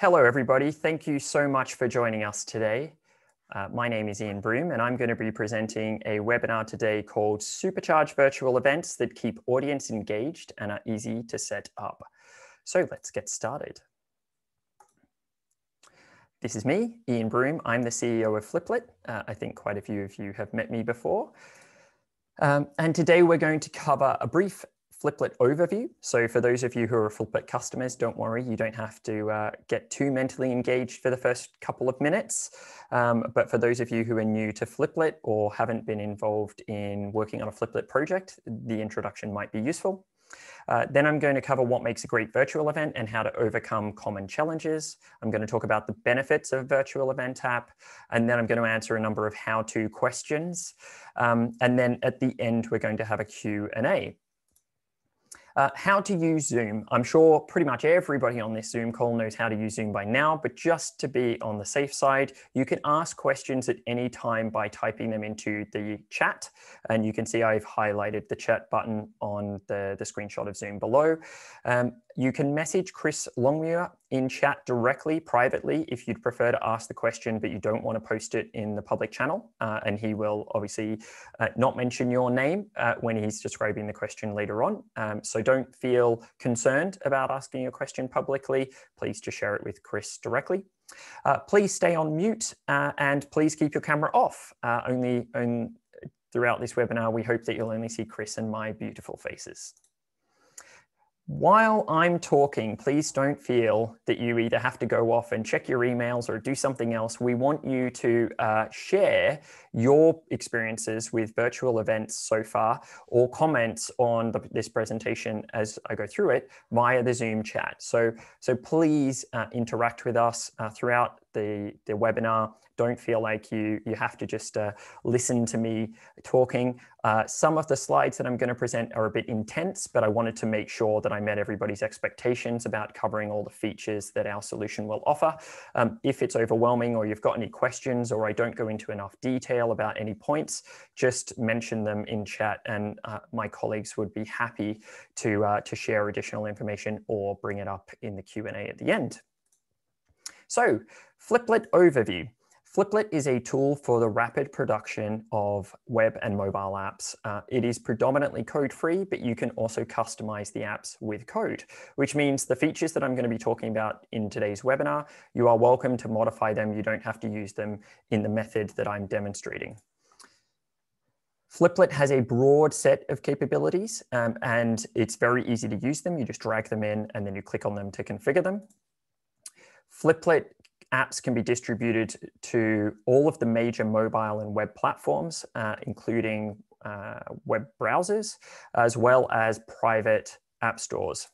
Hello, everybody. Thank you so much for joining us today. Uh, my name is Ian Broom, and I'm going to be presenting a webinar today called Supercharge Virtual Events that keep audience engaged and are easy to set up. So let's get started. This is me, Ian Broom. I'm the CEO of Fliplet. Uh, I think quite a few of you have met me before. Um, and today we're going to cover a brief Fliplet overview. So for those of you who are Fliplet customers, don't worry, you don't have to uh, get too mentally engaged for the first couple of minutes. Um, but for those of you who are new to Fliplet or haven't been involved in working on a Fliplet project, the introduction might be useful. Uh, then I'm going to cover what makes a great virtual event and how to overcome common challenges. I'm going to talk about the benefits of virtual event app, and then I'm going to answer a number of how-to questions. Um, and then at the end, we're going to have a Q&A. Uh, how to use Zoom. I'm sure pretty much everybody on this Zoom call knows how to use Zoom by now, but just to be on the safe side, you can ask questions at any time by typing them into the chat. And you can see I've highlighted the chat button on the, the screenshot of Zoom below. Um, you can message Chris Longmuir in chat directly, privately, if you'd prefer to ask the question, but you don't want to post it in the public channel. Uh, and he will obviously uh, not mention your name uh, when he's describing the question later on. Um, so don't feel concerned about asking your question publicly. Please just share it with Chris directly. Uh, please stay on mute uh, and please keep your camera off. Uh, only, only throughout this webinar, we hope that you'll only see Chris and my beautiful faces. While I'm talking, please don't feel that you either have to go off and check your emails or do something else. We want you to uh, share your experiences with virtual events so far or comments on the, this presentation as I go through it via the Zoom chat. So, so please uh, interact with us uh, throughout the, the webinar. Don't feel like you, you have to just uh, listen to me talking. Uh, some of the slides that I'm going to present are a bit intense, but I wanted to make sure that I met everybody's expectations about covering all the features that our solution will offer. Um, if it's overwhelming or you've got any questions or I don't go into enough detail about any points, just mention them in chat and uh, my colleagues would be happy to, uh, to share additional information or bring it up in the Q&A at the end. So Fliplet overview. Fliplet is a tool for the rapid production of web and mobile apps. Uh, it is predominantly code free, but you can also customize the apps with code, which means the features that I'm going to be talking about in today's webinar, you are welcome to modify them. You don't have to use them in the method that I'm demonstrating. Fliplet has a broad set of capabilities um, and it's very easy to use them. You just drag them in and then you click on them to configure them. Fliplet apps can be distributed to all of the major mobile and web platforms, uh, including uh, web browsers, as well as private app stores.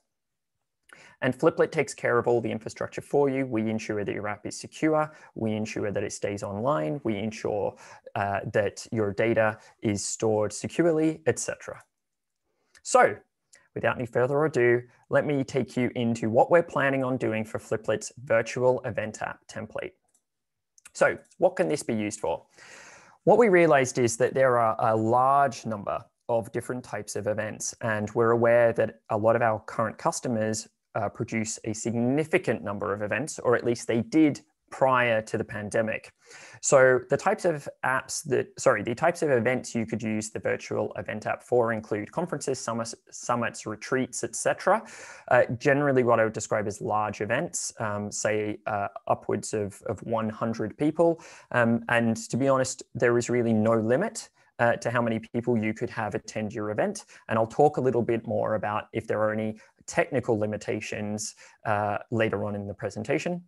And Fliplet takes care of all the infrastructure for you. We ensure that your app is secure. We ensure that it stays online. We ensure uh, that your data is stored securely, etc. So without any further ado, let me take you into what we're planning on doing for Fliplet's virtual event app template. So what can this be used for? What we realized is that there are a large number of different types of events, and we're aware that a lot of our current customers uh, produce a significant number of events, or at least they did prior to the pandemic. So the types of apps that, sorry, the types of events you could use the virtual event app for include conferences, summits, summits retreats, etc. Uh, generally what I would describe as large events, um, say uh, upwards of, of 100 people. Um, and to be honest, there is really no limit uh, to how many people you could have attend your event. And I'll talk a little bit more about if there are any technical limitations uh, later on in the presentation.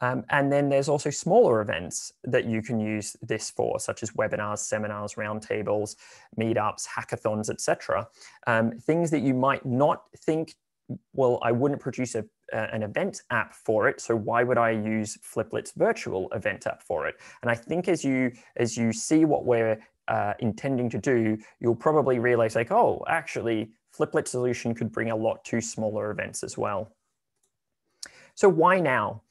Um, and then there's also smaller events that you can use this for, such as webinars, seminars, roundtables, meetups, hackathons, etc. Um, things that you might not think, well, I wouldn't produce a, uh, an event app for it, so why would I use Fliplet's virtual event app for it? And I think as you as you see what we're uh, intending to do, you'll probably realize like, oh, actually, Fliplet solution could bring a lot to smaller events as well. So why now?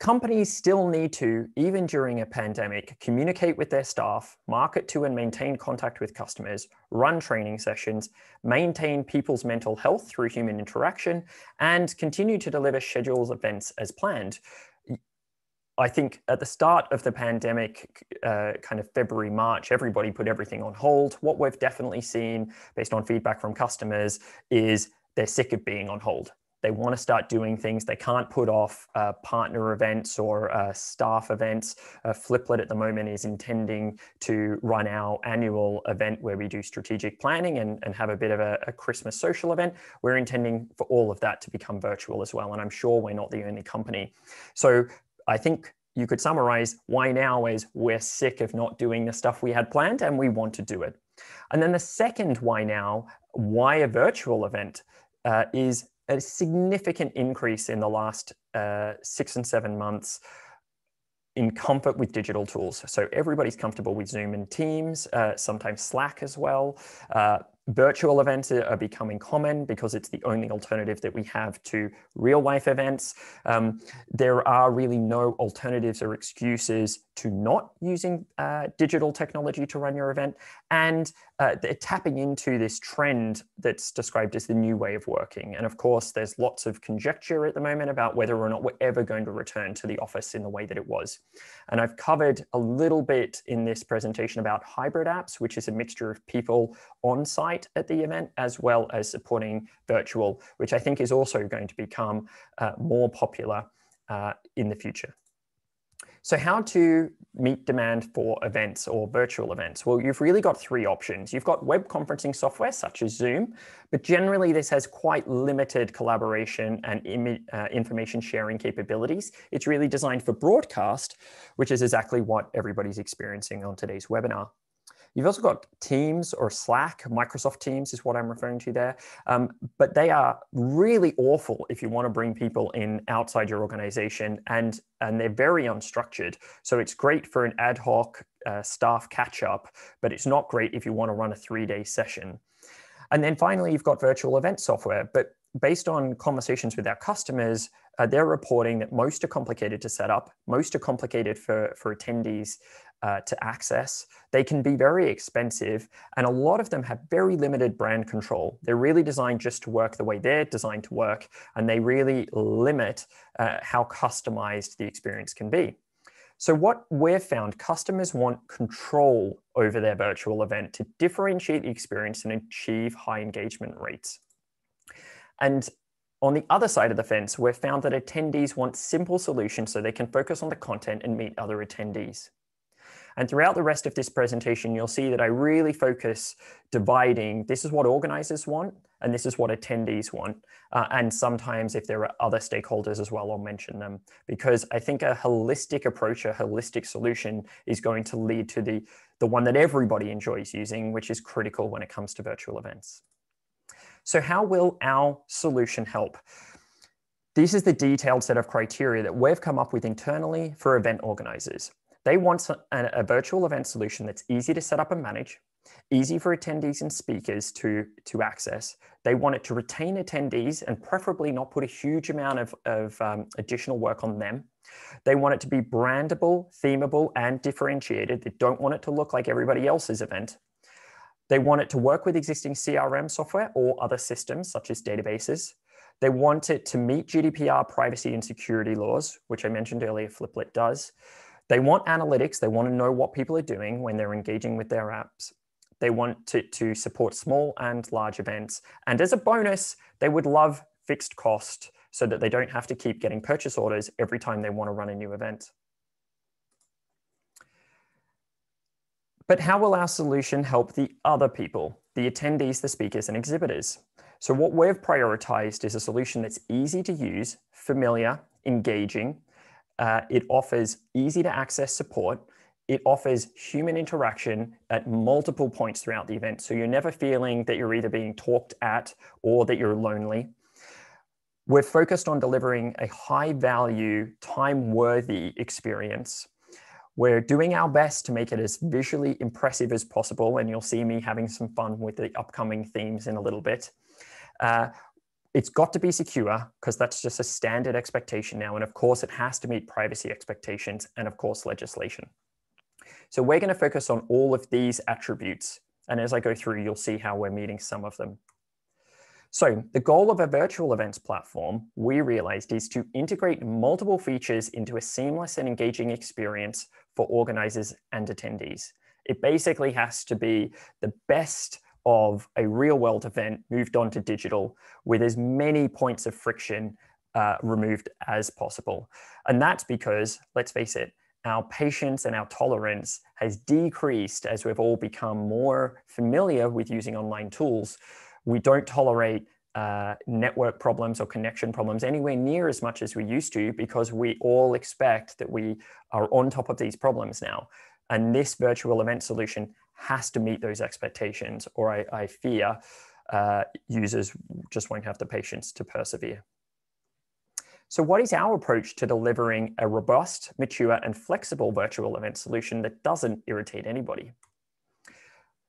Companies still need to, even during a pandemic, communicate with their staff, market to and maintain contact with customers, run training sessions, maintain people's mental health through human interaction, and continue to deliver scheduled events as planned. I think at the start of the pandemic, uh, kind of February, March, everybody put everything on hold. What we've definitely seen, based on feedback from customers, is they're sick of being on hold they want to start doing things. They can't put off uh, partner events or uh, staff events. Uh, Fliplet at the moment is intending to run our annual event where we do strategic planning and, and have a bit of a, a, Christmas social event. We're intending for all of that to become virtual as well. And I'm sure we're not the only company. So I think you could summarize why now is we're sick of not doing the stuff we had planned and we want to do it. And then the second why now, why a virtual event uh, is a significant increase in the last uh, six and seven months in comfort with digital tools. So everybody's comfortable with Zoom and Teams, uh, sometimes Slack as well. Uh, virtual events are becoming common because it's the only alternative that we have to real life events. Um, there are really no alternatives or excuses to not using uh, digital technology to run your event. And uh, they're tapping into this trend that's described as the new way of working. And of course, there's lots of conjecture at the moment about whether or not we're ever going to return to the office in the way that it was. And I've covered a little bit in this presentation about hybrid apps, which is a mixture of people on site at the event, as well as supporting virtual, which I think is also going to become uh, more popular uh, in the future. So how to meet demand for events or virtual events? Well, you've really got three options. You've got web conferencing software such as Zoom, but generally this has quite limited collaboration and uh, information sharing capabilities. It's really designed for broadcast, which is exactly what everybody's experiencing on today's webinar. You've also got Teams or Slack, Microsoft Teams is what I'm referring to there. Um, but they are really awful if you want to bring people in outside your organization and, and they're very unstructured. So it's great for an ad hoc uh, staff catch up, but it's not great if you want to run a three day session. And then finally, you've got virtual event software. But based on conversations with our customers, uh, they're reporting that most are complicated to set up, most are complicated for, for attendees uh, to access. They can be very expensive, and a lot of them have very limited brand control. They're really designed just to work the way they're designed to work, and they really limit uh, how customized the experience can be. So, what we've found, customers want control over their virtual event to differentiate the experience and achieve high engagement rates. And on the other side of the fence, we've found that attendees want simple solutions so they can focus on the content and meet other attendees. And throughout the rest of this presentation, you'll see that I really focus dividing, this is what organizers want, and this is what attendees want. Uh, and sometimes if there are other stakeholders as well, I'll mention them because I think a holistic approach, a holistic solution is going to lead to the, the one that everybody enjoys using, which is critical when it comes to virtual events. So how will our solution help? This is the detailed set of criteria that we've come up with internally for event organizers. They want a, a, virtual event solution that's easy to set up and manage, easy for attendees and speakers to, to access. They want it to retain attendees and preferably not put a huge amount of, of um, additional work on them. They want it to be brandable, themable, and differentiated. They don't want it to look like everybody else's event. They want it to work with existing CRM software or other systems such as databases. They want it to meet GDPR privacy and security laws, which I mentioned earlier, Fliplet does. They want analytics. They want to know what people are doing when they're engaging with their apps. They want to, to support small and large events. And as a bonus, they would love fixed cost so that they don't have to keep getting purchase orders every time they want to run a new event. But how will our solution help the other people, the attendees, the speakers, and exhibitors? So what we've prioritized is a solution that's easy to use, familiar, engaging, uh, it offers easy to access support. It offers human interaction at multiple points throughout the event. So you're never feeling that you're either being talked at or that you're lonely. We're focused on delivering a high value, time worthy experience. We're doing our best to make it as visually impressive as possible. And you'll see me having some fun with the upcoming themes in a little bit. Uh, it's got to be secure because that's just a standard expectation now. And of course, it has to meet privacy expectations and of course, legislation. So we're going to focus on all of these attributes. And as I go through, you'll see how we're meeting some of them. So the goal of a virtual events platform, we realized, is to integrate multiple features into a seamless and engaging experience for organizers and attendees. It basically has to be the best of a real world event moved on to digital with as many points of friction uh, removed as possible. And that's because, let's face it, our patience and our tolerance has decreased as we've all become more familiar with using online tools. We don't tolerate uh, network problems or connection problems anywhere near as much as we used to because we all expect that we are on top of these problems now. And this virtual event solution has to meet those expectations, or I, I fear uh, users just won't have the patience to persevere. So what is our approach to delivering a robust, mature, and flexible virtual event solution that doesn't irritate anybody?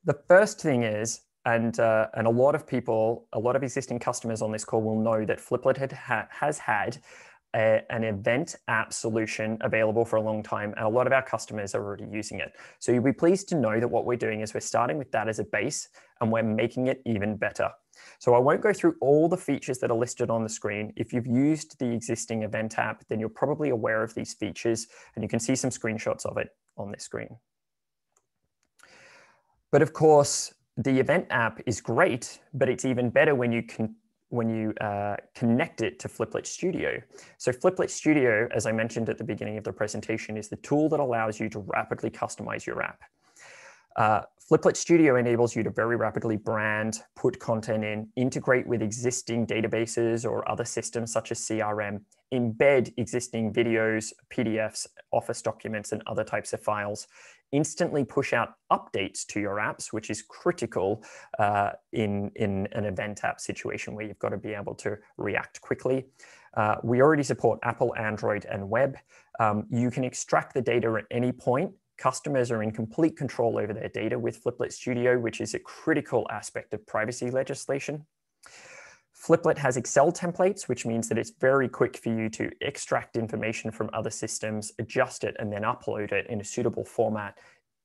The first thing is, and, uh, and a lot of people, a lot of existing customers on this call will know that Fliplet had has had a, an event app solution available for a long time, and a lot of our customers are already using it. So you'll be pleased to know that what we're doing is we're starting with that as a base, and we're making it even better. So I won't go through all the features that are listed on the screen. If you've used the existing event app, then you're probably aware of these features, and you can see some screenshots of it on this screen. But of course, the event app is great, but it's even better when you can when you uh, connect it to Fliplet Studio. So Fliplet Studio, as I mentioned at the beginning of the presentation, is the tool that allows you to rapidly customize your app. Uh, Fliplet Studio enables you to very rapidly brand, put content in, integrate with existing databases or other systems such as CRM, embed existing videos, PDFs, Office documents, and other types of files, instantly push out updates to your apps, which is critical uh, in, in an event app situation where you've got to be able to react quickly. Uh, we already support Apple, Android, and web. Um, you can extract the data at any point. Customers are in complete control over their data with Fliplet Studio, which is a critical aspect of privacy legislation. Fliplet has Excel templates, which means that it's very quick for you to extract information from other systems, adjust it, and then upload it in a suitable format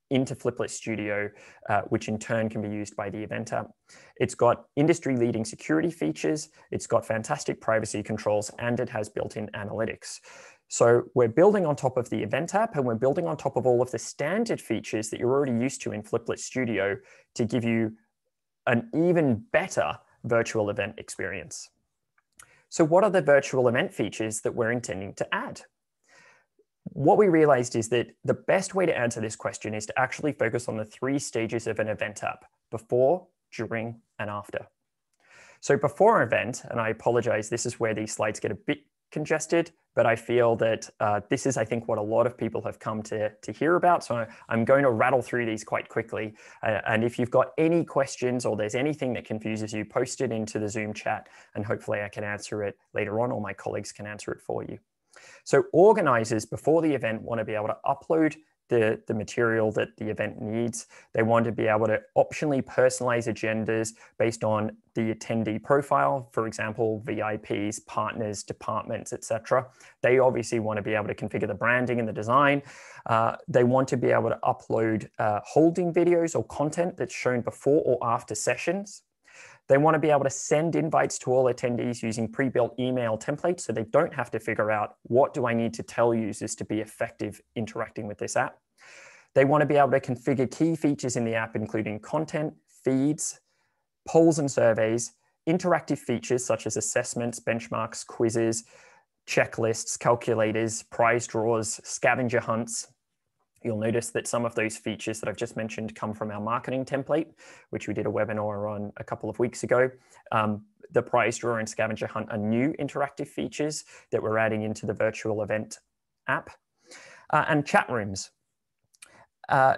into Fliplet Studio, uh, which in turn can be used by the event app. It's got industry leading security features, it's got fantastic privacy controls, and it has built-in analytics. So we're building on top of the event app and we're building on top of all of the standard features that you're already used to in Fliplet Studio to give you an even better virtual event experience. So what are the virtual event features that we're intending to add? What we realized is that the best way to answer this question is to actually focus on the three stages of an event app, before, during, and after. So before an event, and I apologize, this is where these slides get a bit congested, but I feel that uh, this is, I think, what a lot of people have come to, to hear about. So I'm going to rattle through these quite quickly. Uh, and if you've got any questions or there's anything that confuses you, post it into the Zoom chat and hopefully I can answer it later on or my colleagues can answer it for you. So organizers before the event want to be able to upload the, the material that the event needs. They want to be able to optionally personalize agendas based on the attendee profile, for example, VIPs, partners, departments, etc. They obviously want to be able to configure the branding and the design. Uh, they want to be able to upload uh, holding videos or content that's shown before or after sessions. They want to be able to send invites to all attendees using pre-built email templates so they don't have to figure out what do I need to tell users to be effective interacting with this app. They want to be able to configure key features in the app, including content, feeds, polls and surveys, interactive features such as assessments, benchmarks, quizzes, checklists, calculators, prize draws, scavenger hunts, You'll notice that some of those features that I've just mentioned come from our marketing template, which we did a webinar on a couple of weeks ago. Um, the prize drawer and scavenger hunt are new interactive features that we're adding into the virtual event app. Uh, and chat rooms. Uh,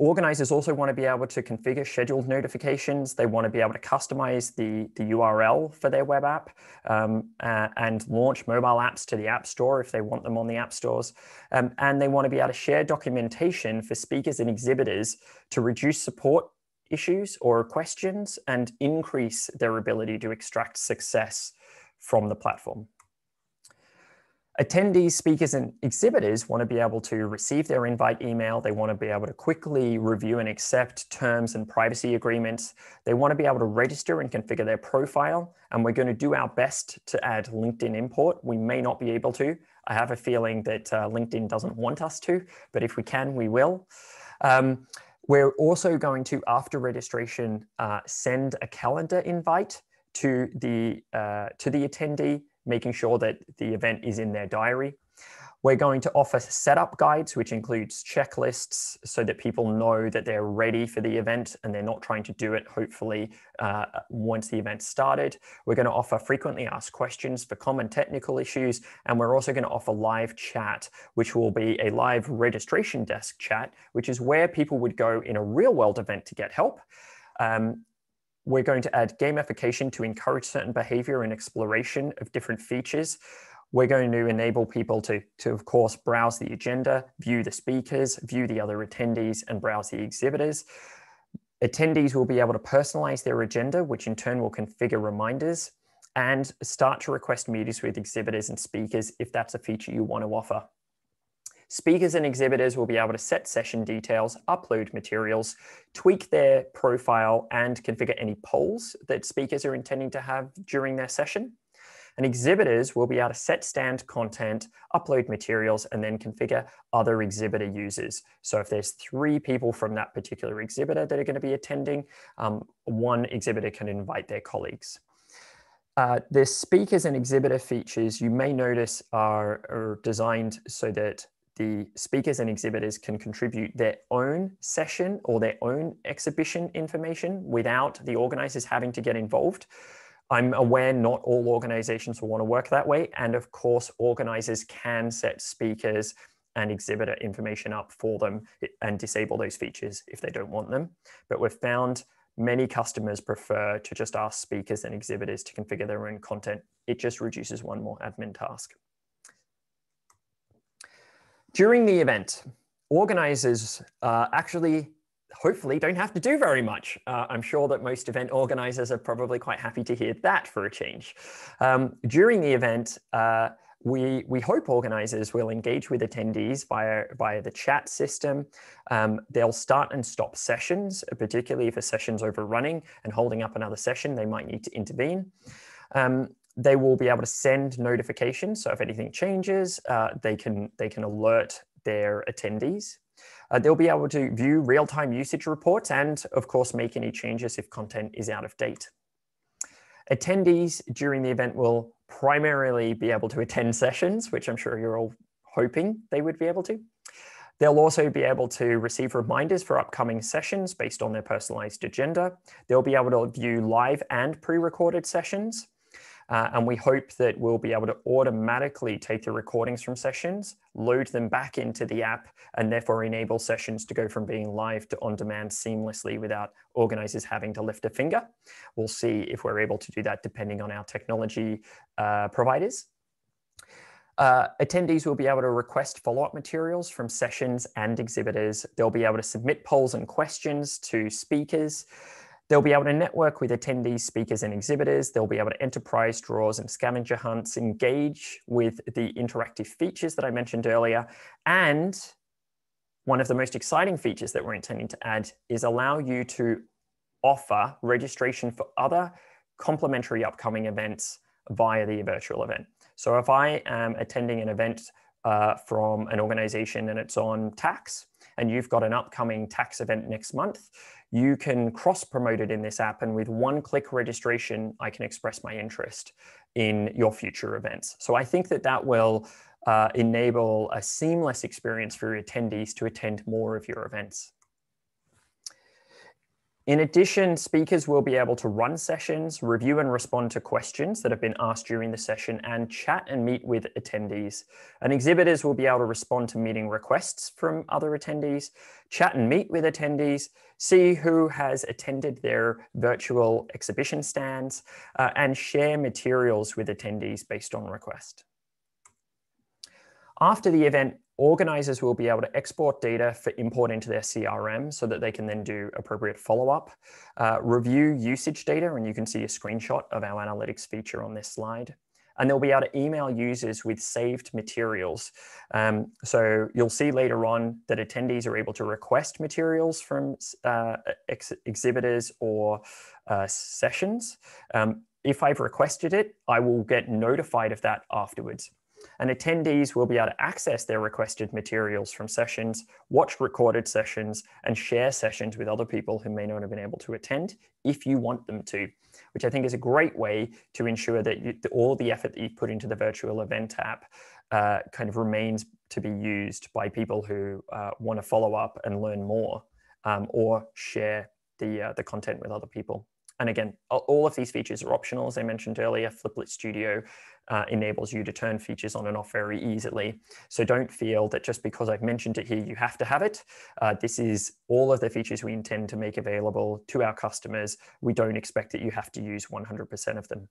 Organizers also want to be able to configure scheduled notifications. They want to be able to customize the, the URL for their web app um, uh, and launch mobile apps to the App Store if they want them on the App Stores. Um, and they want to be able to share documentation for speakers and exhibitors to reduce support issues or questions and increase their ability to extract success from the platform. Attendees, speakers, and exhibitors want to be able to receive their invite email. They want to be able to quickly review and accept terms and privacy agreements. They want to be able to register and configure their profile. And we're going to do our best to add LinkedIn import. We may not be able to. I have a feeling that uh, LinkedIn doesn't want us to, but if we can, we will. Um, we're also going to, after registration, uh, send a calendar invite to the, uh, to the attendee making sure that the event is in their diary. We're going to offer setup guides, which includes checklists so that people know that they're ready for the event and they're not trying to do it, hopefully, uh, once the event started. We're going to offer frequently asked questions for common technical issues. And we're also going to offer live chat, which will be a live registration desk chat, which is where people would go in a real world event to get help. Um, we're going to add gamification to encourage certain behavior and exploration of different features. We're going to enable people to, to, of course, browse the agenda, view the speakers, view the other attendees, and browse the exhibitors. Attendees will be able to personalize their agenda, which in turn will configure reminders and start to request meetings with exhibitors and speakers if that's a feature you want to offer. Speakers and exhibitors will be able to set session details, upload materials, tweak their profile, and configure any polls that speakers are intending to have during their session. And exhibitors will be able to set stand content, upload materials, and then configure other exhibitor users. So if there's three people from that particular exhibitor that are going to be attending, um, one exhibitor can invite their colleagues. Uh, the speakers and exhibitor features you may notice are, are designed so that the speakers and exhibitors can contribute their own session or their own exhibition information without the organizers having to get involved. I'm aware not all organizations will want to work that way. And of course, organizers can set speakers and exhibitor information up for them and disable those features if they don't want them. But we've found many customers prefer to just ask speakers and exhibitors to configure their own content. It just reduces one more admin task. During the event, organizers uh, actually hopefully don't have to do very much. Uh, I'm sure that most event organizers are probably quite happy to hear that for a change. Um, during the event, uh, we, we hope organizers will engage with attendees via, via the chat system. Um, they'll start and stop sessions, particularly if a session's overrunning and holding up another session, they might need to intervene. Um, they will be able to send notifications. So if anything changes, uh, they can they can alert their attendees. Uh, they'll be able to view real-time usage reports and, of course, make any changes if content is out of date. Attendees during the event will primarily be able to attend sessions, which I'm sure you're all hoping they would be able to. They'll also be able to receive reminders for upcoming sessions based on their personalized agenda. They'll be able to view live and pre-recorded sessions. Uh, and we hope that we'll be able to automatically take the recordings from sessions, load them back into the app, and therefore enable sessions to go from being live to on demand seamlessly without organizers having to lift a finger. We'll see if we're able to do that depending on our technology uh, providers. Uh, attendees will be able to request follow-up materials from sessions and exhibitors. They'll be able to submit polls and questions to speakers. They'll be able to network with attendees, speakers, and exhibitors. They'll be able to enterprise draws and scavenger hunts, engage with the interactive features that I mentioned earlier. And one of the most exciting features that we're intending to add is allow you to offer registration for other complementary upcoming events via the virtual event. So if I am attending an event uh, from an organization and it's on tax, and you've got an upcoming tax event next month, you can cross promote it in this app. And with one click registration, I can express my interest in your future events. So I think that that will uh, enable a seamless experience for your attendees to attend more of your events. In addition, speakers will be able to run sessions, review and respond to questions that have been asked during the session, and chat and meet with attendees. And exhibitors will be able to respond to meeting requests from other attendees, chat and meet with attendees, see who has attended their virtual exhibition stands, uh, and share materials with attendees based on request. After the event, organizers will be able to export data for import into their CRM so that they can then do appropriate follow-up, uh, review usage data, and you can see a screenshot of our analytics feature on this slide. and they'll be able to email users with saved materials. Um, so you'll see later on that attendees are able to request materials from uh, ex exhibitors or uh, sessions. Um, if I've requested it, I will get notified of that afterwards. And attendees will be able to access their requested materials from sessions, watch recorded sessions, and share sessions with other people who may not have been able to attend if you want them to, which I think is a great way to ensure that you, all the effort that you put into the virtual event app uh, kind of remains to be used by people who uh, want to follow up and learn more um, or share the, uh, the content with other people. And again, all of these features are optional. As I mentioned earlier, Fliplet Studio uh, enables you to turn features on and off very easily. So don't feel that just because I've mentioned it here, you have to have it. Uh, this is all of the features we intend to make available to our customers. We don't expect that you have to use 100% of them.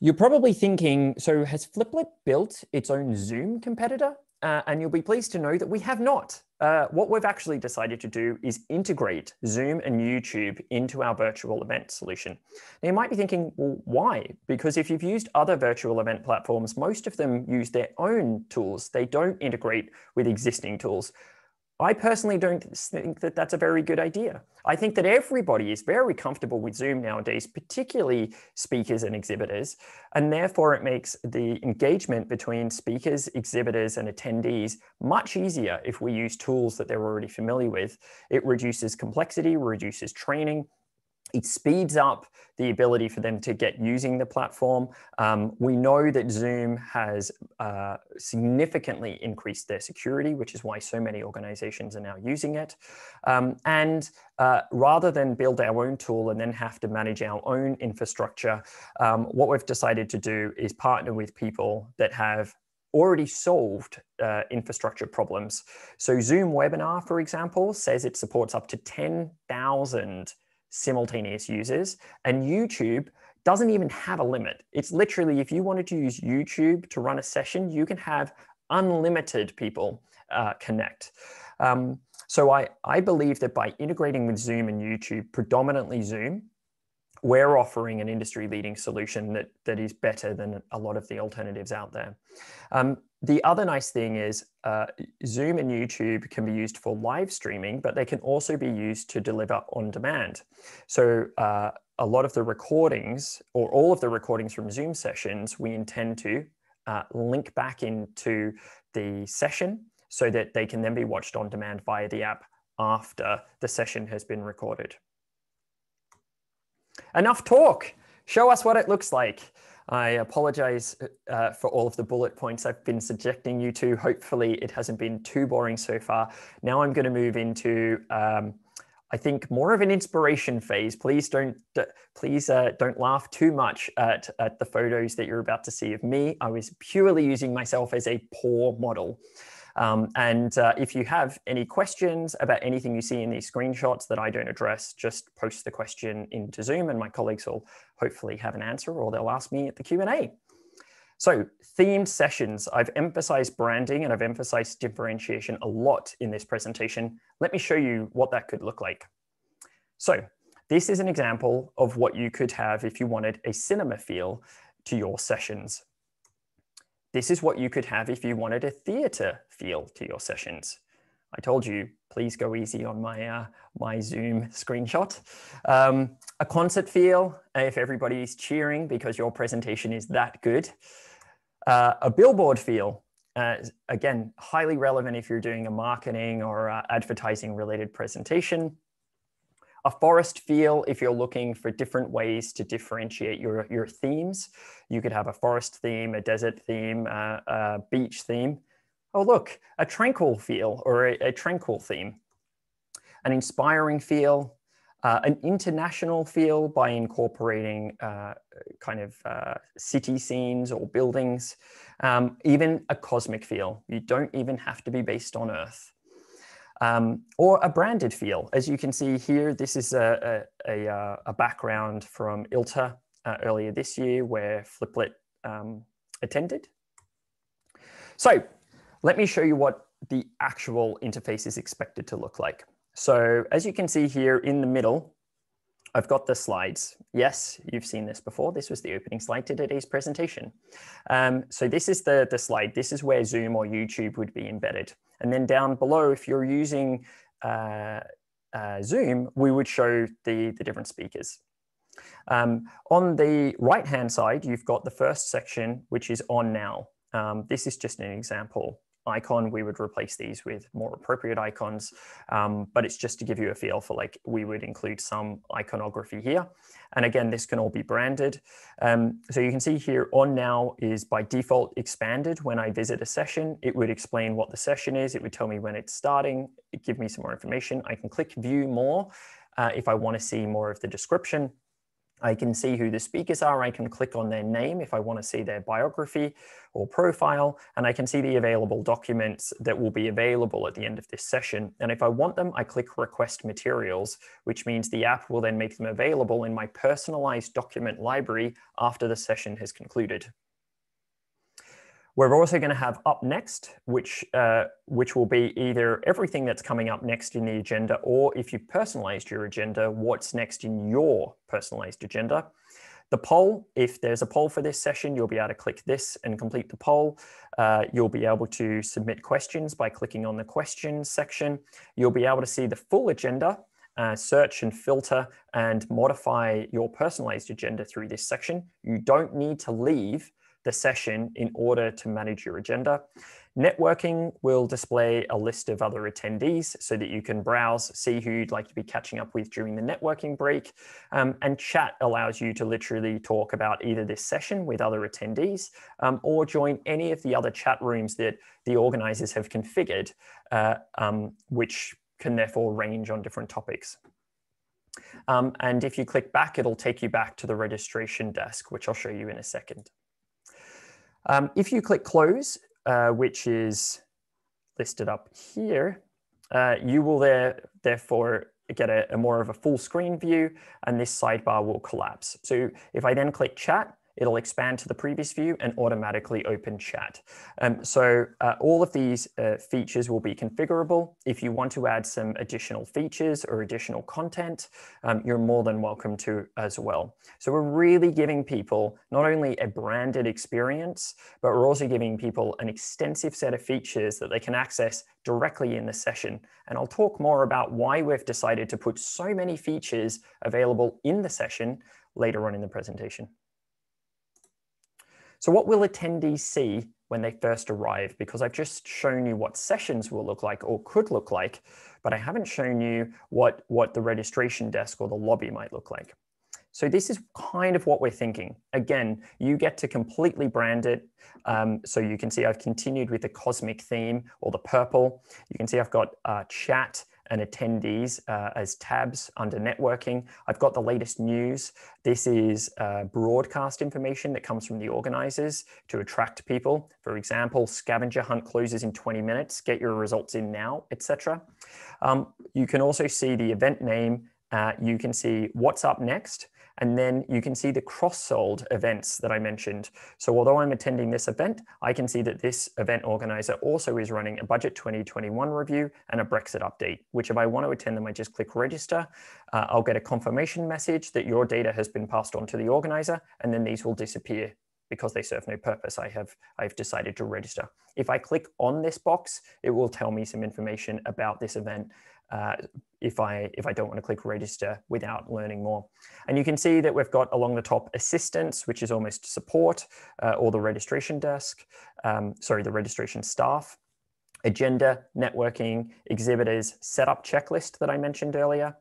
You're probably thinking, so has Fliplet built its own Zoom competitor? Uh, and you'll be pleased to know that we have not. Uh, what we've actually decided to do is integrate Zoom and YouTube into our virtual event solution. Now you might be thinking, well, why? Because if you've used other virtual event platforms, most of them use their own tools. They don't integrate with existing tools. I personally don't think that that's a very good idea. I think that everybody is very comfortable with Zoom nowadays, particularly speakers and exhibitors, and therefore it makes the engagement between speakers, exhibitors, and attendees much easier if we use tools that they're already familiar with. It reduces complexity, reduces training, it speeds up the ability for them to get using the platform. Um, we know that Zoom has uh, significantly increased their security, which is why so many organizations are now using it. Um, and uh, rather than build our own tool and then have to manage our own infrastructure, um, what we've decided to do is partner with people that have already solved uh, infrastructure problems. So Zoom Webinar, for example, says it supports up to 10,000 simultaneous users. And YouTube doesn't even have a limit. It's literally, if you wanted to use YouTube to run a session, you can have unlimited people uh, connect. Um, so I, I believe that by integrating with Zoom and YouTube, predominantly Zoom, we're offering an industry leading solution that, that is better than a lot of the alternatives out there. Um, the other nice thing is uh, Zoom and YouTube can be used for live streaming, but they can also be used to deliver on demand. So uh, a lot of the recordings or all of the recordings from Zoom sessions, we intend to uh, link back into the session so that they can then be watched on demand via the app after the session has been recorded. Enough talk. Show us what it looks like. I apologize uh, for all of the bullet points I've been subjecting you to. Hopefully, it hasn't been too boring so far. Now I'm going to move into, um, I think, more of an inspiration phase. Please don't, please uh, don't laugh too much at, at the photos that you're about to see of me. I was purely using myself as a poor model. Um, and uh, if you have any questions about anything you see in these screenshots that I don't address, just post the question into Zoom and my colleagues will hopefully have an answer or they'll ask me at the Q&A. So themed sessions, I've emphasized branding and I've emphasized differentiation a lot in this presentation. Let me show you what that could look like. So this is an example of what you could have if you wanted a cinema feel to your sessions. This is what you could have if you wanted a theater feel to your sessions. I told you, please go easy on my, uh, my Zoom screenshot. Um, a concert feel, if everybody's cheering because your presentation is that good. Uh, a billboard feel, uh, again, highly relevant if you're doing a marketing or uh, advertising related presentation a forest feel if you're looking for different ways to differentiate your, your themes. You could have a forest theme, a desert theme, uh, a beach theme. Oh, look, a tranquil feel or a, a tranquil theme. An inspiring feel, uh, an international feel by incorporating uh, kind of uh, city scenes or buildings, um, even a cosmic feel. You don't even have to be based on Earth um, or a branded feel. As you can see here, this is a, a, a, uh, a background from ILTA uh, earlier this year where Fliplet um, attended. So let me show you what the actual interface is expected to look like. So as you can see here in the middle, I've got the slides. Yes, you've seen this before. This was the opening slide to today's presentation. Um, so this is the, the slide. This is where Zoom or YouTube would be embedded. And then down below, if you're using uh, uh, Zoom, we would show the, the different speakers. Um, on the right-hand side, you've got the first section, which is on now. Um, this is just an example icon, we would replace these with more appropriate icons. Um, but it's just to give you a feel for like, we would include some iconography here. And again, this can all be branded. Um, so you can see here on now is by default expanded. When I visit a session, it would explain what the session is. It would tell me when it's starting, give me some more information. I can click view more uh, if I want to see more of the description. I can see who the speakers are. I can click on their name if I want to see their biography or profile, and I can see the available documents that will be available at the end of this session. And if I want them, I click request materials, which means the app will then make them available in my personalized document library after the session has concluded. We're also going to have up next, which, uh, which will be either everything that's coming up next in the agenda, or if you've personalized your agenda, what's next in your personalized agenda. The poll, if there's a poll for this session, you'll be able to click this and complete the poll. Uh, you'll be able to submit questions by clicking on the questions section. You'll be able to see the full agenda, uh, search and filter and modify your personalized agenda through this section. You don't need to leave the session in order to manage your agenda. Networking will display a list of other attendees so that you can browse, see who you'd like to be catching up with during the networking break. Um, and chat allows you to literally talk about either this session with other attendees um, or join any of the other chat rooms that the organizers have configured, uh, um, which can therefore range on different topics. Um, and if you click back, it'll take you back to the registration desk, which I'll show you in a second. Um, if you click close, uh, which is listed up here, uh, you will there, therefore get a, a, more of a full screen view and this sidebar will collapse. So if I then click chat, it'll expand to the previous view and automatically open chat. Um, so uh, all of these uh, features will be configurable. If you want to add some additional features or additional content, um, you're more than welcome to as well. So we're really giving people not only a branded experience, but we're also giving people an extensive set of features that they can access directly in the session. And I'll talk more about why we've decided to put so many features available in the session later on in the presentation. So what will attendees see when they first arrive? Because I've just shown you what sessions will look like or could look like, but I haven't shown you what, what the registration desk or the lobby might look like. So this is kind of what we're thinking. Again, you get to completely brand it. Um, so you can see I've continued with the cosmic theme or the purple. You can see I've got uh, chat and attendees uh, as tabs under networking. I've got the latest news. This is uh, broadcast information that comes from the organizers to attract people. For example, scavenger hunt closes in 20 minutes, get your results in now, etc. Um, you can also see the event name. Uh, you can see what's up next. And then you can see the cross-sold events that I mentioned. So although I'm attending this event, I can see that this event organizer also is running a Budget 2021 review and a Brexit update, which if I want to attend them, I just click register. Uh, I'll get a confirmation message that your data has been passed on to the organizer, and then these will disappear because they serve no purpose. I have I've decided to register. If I click on this box, it will tell me some information about this event uh, if I if I don't want to click register without learning more. And you can see that we've got along the top assistance, which is almost support, uh, or the registration desk, um, sorry, the registration staff, agenda, networking, exhibitors, setup checklist that I mentioned earlier,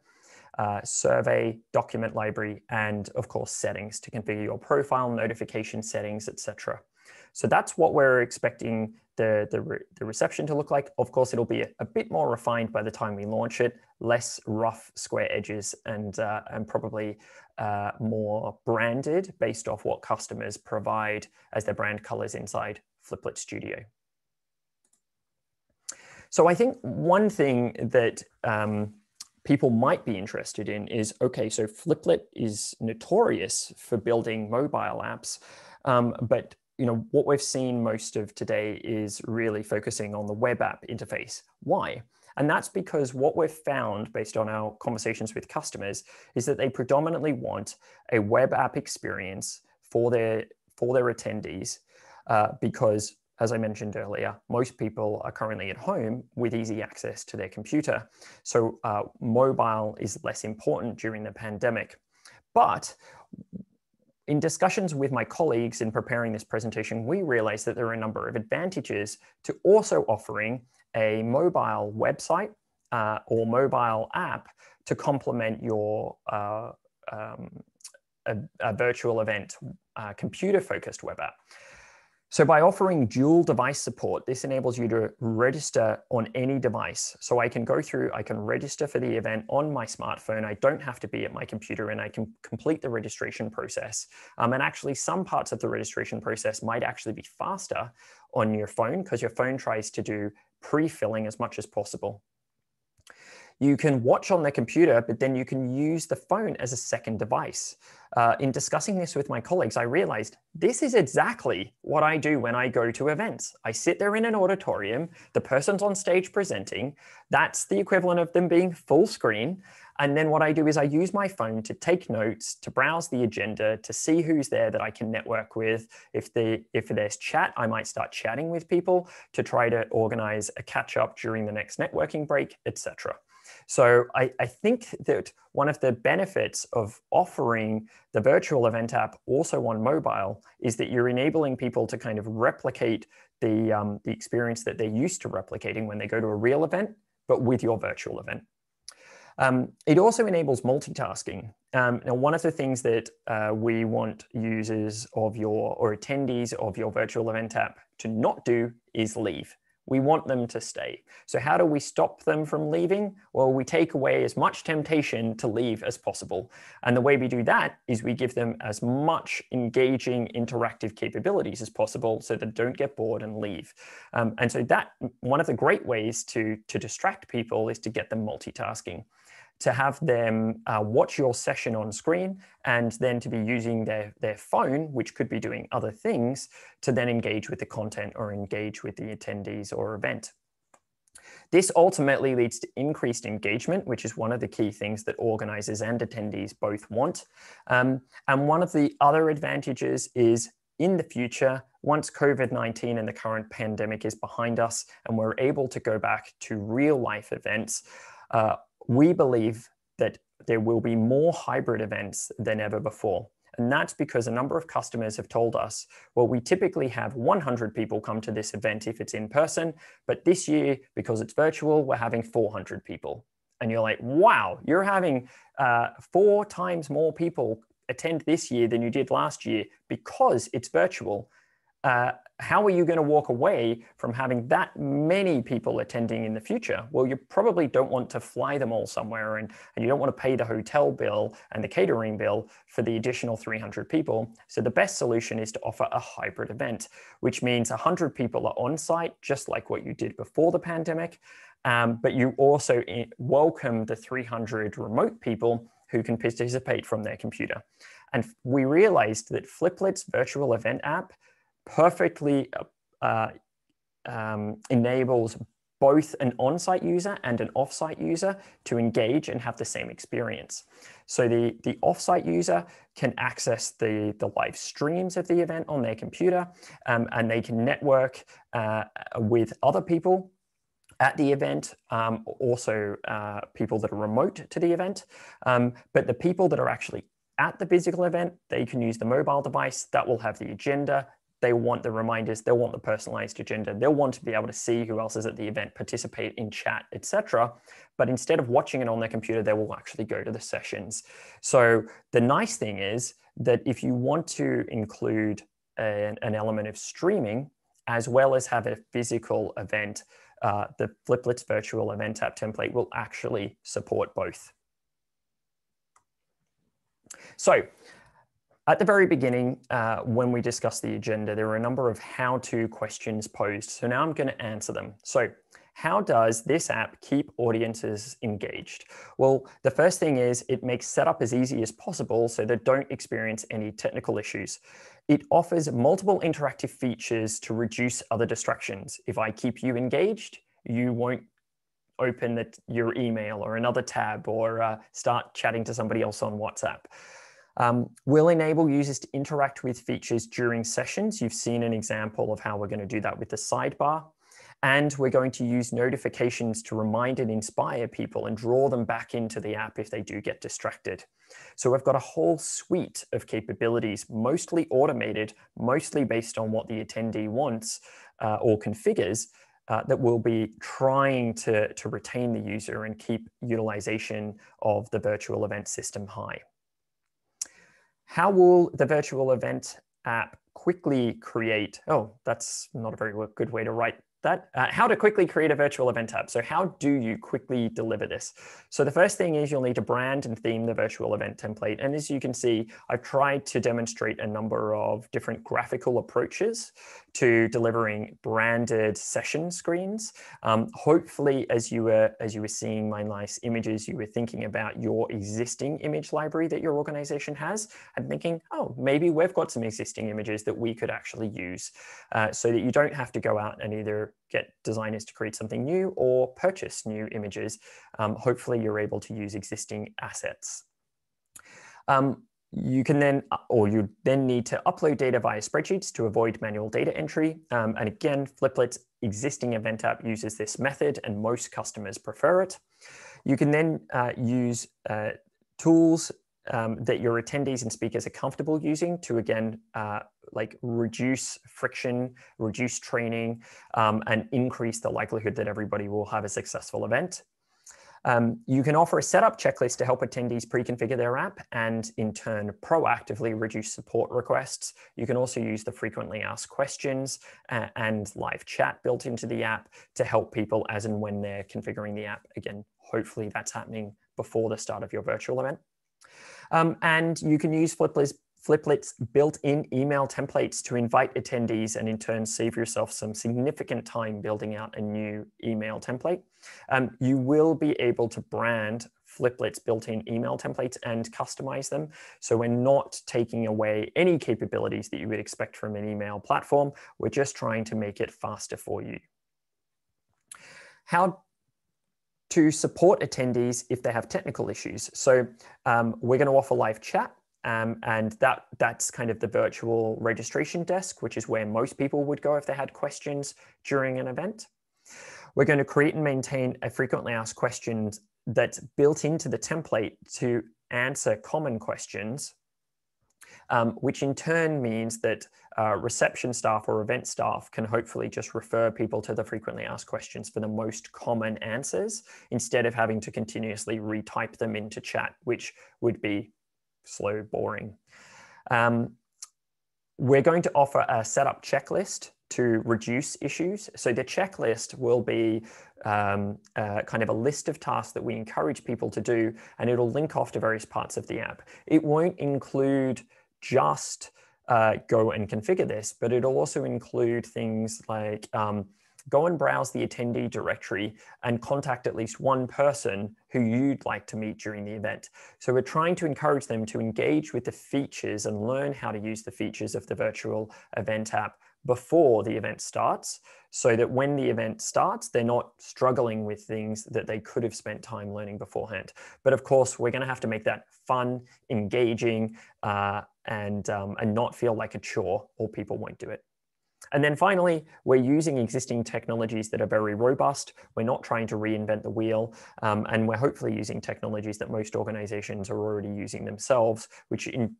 uh, survey, document library, and of course settings to configure your profile, notification settings, etc. So that's what we're expecting the, the, re the, reception to look like. Of course, it'll be a, bit more refined by the time we launch it, less rough square edges and, uh, and probably uh, more branded based off what customers provide as their brand colors inside Fliplet Studio. So I think one thing that um, people might be interested in is, okay, so Fliplet is notorious for building mobile apps, um, but you know, what we've seen most of today is really focusing on the web app interface. Why? And that's because what we've found based on our conversations with customers is that they predominantly want a web app experience for their for their attendees uh, because as I mentioned earlier, most people are currently at home with easy access to their computer. So uh, mobile is less important during the pandemic. But in discussions with my colleagues in preparing this presentation, we realized that there are a number of advantages to also offering a mobile website uh, or mobile app to complement your uh, um, a, a, virtual event uh, computer focused web app. So by offering dual device support, this enables you to register on any device. So I can go through, I can register for the event on my smartphone. I don't have to be at my computer and I can complete the registration process. Um, and actually some parts of the registration process might actually be faster on your phone because your phone tries to do pre-filling as much as possible. You can watch on the computer, but then you can use the phone as a second device. Uh, in discussing this with my colleagues, I realized this is exactly what I do when I go to events. I sit there in an auditorium, the person's on stage presenting, that's the equivalent of them being full screen. And then what I do is I use my phone to take notes, to browse the agenda, to see who's there that I can network with. If, the, if there's chat, I might start chatting with people to try to organize a catch up during the next networking break, etc. So I, I, think that one of the benefits of offering the virtual event app also on mobile is that you're enabling people to kind of replicate the, um, the experience that they're used to replicating when they go to a real event, but with your virtual event. Um, it also enables multitasking. Um, now, one of the things that uh, we want users of your or attendees of your virtual event app to not do is leave. We want them to stay. So how do we stop them from leaving? Well, we take away as much temptation to leave as possible. And the way we do that is we give them as much engaging interactive capabilities as possible so they don't get bored and leave. Um, and so that one of the great ways to, to distract people is to get them multitasking to have them uh, watch your session on screen and then to be using their, their phone, which could be doing other things, to then engage with the content or engage with the attendees or event. This ultimately leads to increased engagement, which is one of the key things that organizers and attendees both want. Um, and one of the other advantages is in the future, once COVID-19 and the current pandemic is behind us and we're able to go back to real life events, uh, we believe that there will be more hybrid events than ever before. And that's because a number of customers have told us, well, we typically have 100 people come to this event if it's in person, but this year, because it's virtual, we're having 400 people. And you're like, wow, you're having uh, four times more people attend this year than you did last year because it's virtual uh, how are you going to walk away from having that many people attending in the future? Well, you probably don't want to fly them all somewhere and, and you don't want to pay the hotel bill and the catering bill for the additional 300 people. So the best solution is to offer a hybrid event, which means 100 people are on site, just like what you did before the pandemic. Um, but you also eh, welcome the 300 remote people who can participate from their computer. And we realized that Fliplet's virtual event app perfectly uh, um, enables both an on-site user and an off-site user to engage and have the same experience. So the, the off-site user can access the, the live streams of the event on their computer um, and they can network uh, with other people at the event, um, also uh, people that are remote to the event. Um, but the people that are actually at the physical event, they can use the mobile device that will have the agenda, they want the reminders, they'll want the personalized agenda, they'll want to be able to see who else is at the event, participate in chat, etc. But instead of watching it on their computer, they will actually go to the sessions. So the nice thing is that if you want to include an, an element of streaming, as well as have a physical event, uh, the Fliplets virtual event app template will actually support both. So at the very beginning, uh, when we discussed the agenda, there were a number of how-to questions posed. So now I'm going to answer them. So how does this app keep audiences engaged? Well, the first thing is it makes setup as easy as possible so they don't experience any technical issues. It offers multiple interactive features to reduce other distractions. If I keep you engaged, you won't open the, your email or another tab or uh, start chatting to somebody else on WhatsApp. Um, we'll enable users to interact with features during sessions. You've seen an example of how we're going to do that with the sidebar. And we're going to use notifications to remind and inspire people and draw them back into the app if they do get distracted. So we've got a whole suite of capabilities, mostly automated, mostly based on what the attendee wants uh, or configures, uh, that will be trying to, to retain the user and keep utilization of the virtual event system high. How will the virtual event app quickly create, oh, that's not a very good way to write that uh, how to quickly create a virtual event app. So how do you quickly deliver this? So the first thing is you'll need to brand and theme the virtual event template. And as you can see, I've tried to demonstrate a number of different graphical approaches to delivering branded session screens. Um, hopefully, as you were as you were seeing my nice images, you were thinking about your existing image library that your organization has and thinking, oh, maybe we've got some existing images that we could actually use uh, so that you don't have to go out and either get designers to create something new or purchase new images. Um, hopefully, you're able to use existing assets. Um, you can then, or you then need to upload data via spreadsheets to avoid manual data entry. Um, and again, Fliplet's existing event app uses this method and most customers prefer it. You can then uh, use uh, tools um, that your attendees and speakers are comfortable using to again, uh, like reduce friction, reduce training, um, and increase the likelihood that everybody will have a successful event. Um, you can offer a setup checklist to help attendees pre-configure their app and in turn proactively reduce support requests. You can also use the frequently asked questions and live chat built into the app to help people as and when they're configuring the app. Again, hopefully that's happening before the start of your virtual event. Um, and you can use Fliplet's built-in email templates to invite attendees and in turn save yourself some significant time building out a new email template. Um, you will be able to brand Fliplet's built-in email templates and customize them. So we're not taking away any capabilities that you would expect from an email platform. We're just trying to make it faster for you. How to support attendees if they have technical issues. So um, we're going to offer live chat um, and that that's kind of the virtual registration desk, which is where most people would go if they had questions during an event. We're going to create and maintain a frequently asked questions that's built into the template to answer common questions, um, which in turn means that uh, reception staff or event staff can hopefully just refer people to the frequently asked questions for the most common answers instead of having to continuously retype them into chat, which would be slow, boring. Um, we're going to offer a setup checklist to reduce issues. So the checklist will be um, uh, kind of a list of tasks that we encourage people to do, and it'll link off to various parts of the app. It won't include just uh, go and configure this, but it'll also include things like um, go and browse the attendee directory and contact at least one person who you'd like to meet during the event. So we're trying to encourage them to engage with the features and learn how to use the features of the virtual event app before the event starts so that when the event starts, they're not struggling with things that they could have spent time learning beforehand. But of course, we're going to have to make that fun, engaging, uh, and, um, and not feel like a chore or people won't do it. And then finally, we're using existing technologies that are very robust. We're not trying to reinvent the wheel. Um, and we're hopefully using technologies that most organizations are already using themselves, which in,